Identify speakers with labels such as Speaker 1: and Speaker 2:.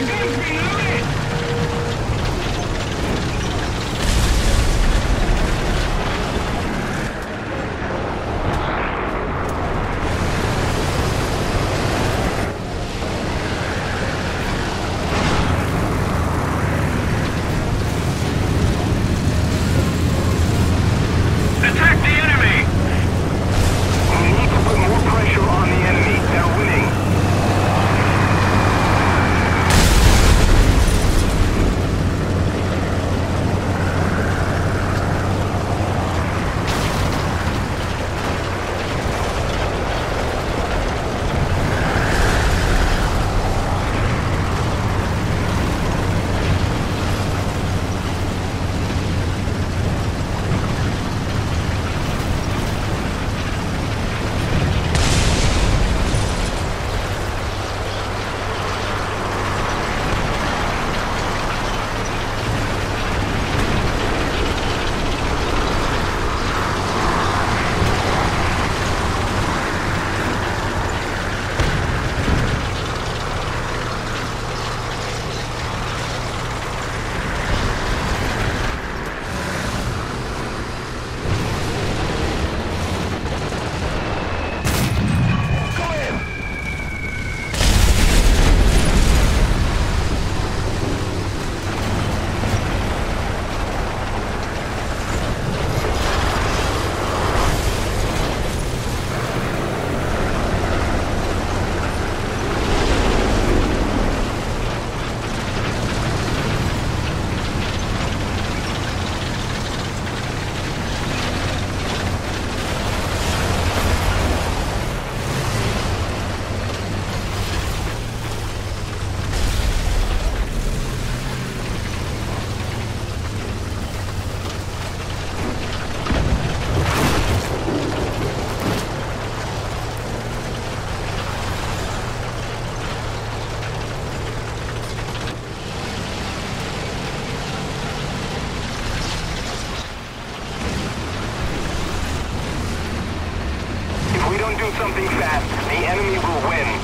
Speaker 1: Attack
Speaker 2: something fast, the enemy will win.